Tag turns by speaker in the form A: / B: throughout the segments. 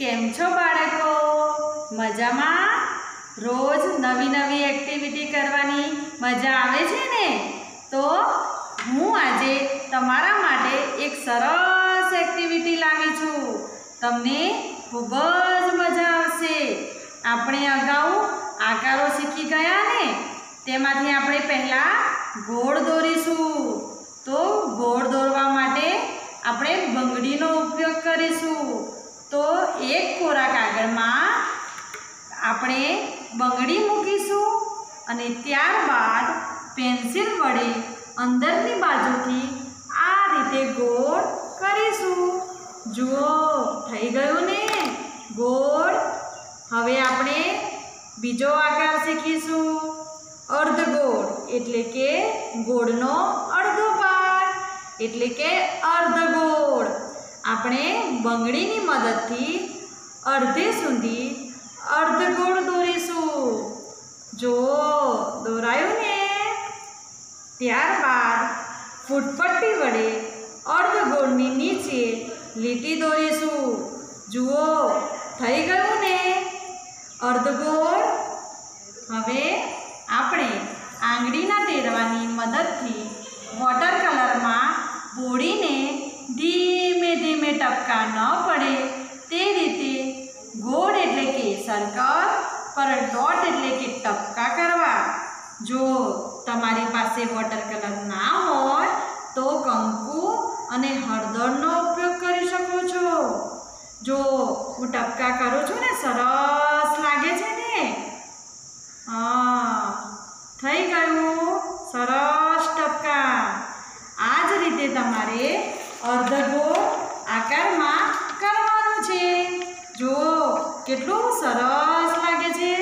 A: કેમ છો બાળકો? મજામાં? રોજ નવી નવી એક્ટિવિટી કરવાની મજા આવે છે ને? તો હું આજે તમારા માટે એક સરસ એક્ટિવિટી લાવી છું. તમને ખૂબ જ મજા આવશે. આપણે અગાઉ આકારો શીખી ગયા ને? તેમાંથી આપણે પહેલાં ગોળ દોરીશું તો ગોળ દોરવા માટે આપણે બંગડીનો ઉપયોગ કરીશું તો એક કોરા કાગળમાં આપણે બંગડી મૂકીશું અને ત્યારબાદ પેન્સિલ વડે અંદરની બાજુથી આ રીતે ગોળ કરીશું. જુઓ, થઈ ગયું ને? ગોળ. હવે આપણે બીજો આકાર શીખીશું. અર્ધગોળ એટલે કે ગોળનો અડધો ભાગ, એટલે કે અર્ધગોળ આપણે બંગડીની મદદથી અડધે સુધી અર્ધગોળ દોરીશું. જો દોરાયું ને, ત્યારબાદ ફૂટપટ્ટી વડે અર્ધગોળની નીચે લીટી દોરીશું. જુઓ, થઈ ગયું ને? અર્ધગોળ હવે આપણે આંગળીના ટેરવાની મદદથી વોટર કલરમાં બોળીને ધીમે ધીમે ટપકા ન પડે. સર્કલ પર ડોટ એટલે કે ટપકા કરવા. જો તમારી પાસે વોટર કલર ના હોય, તો કંકુ અને હળદરનો ઉપયોગ કરી શકો છો. જો હું ટપકા કરું છું ને, સરસ લાગે છે ને? હા, થઈ ગયું. સરસ ટપકા. આ જ રીતે તમારે અર્ધગો આકારમાં કેટલું સરસ લાગે છે.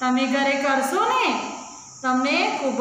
A: તમે ઘરે કરશો ને? તમને ખૂબ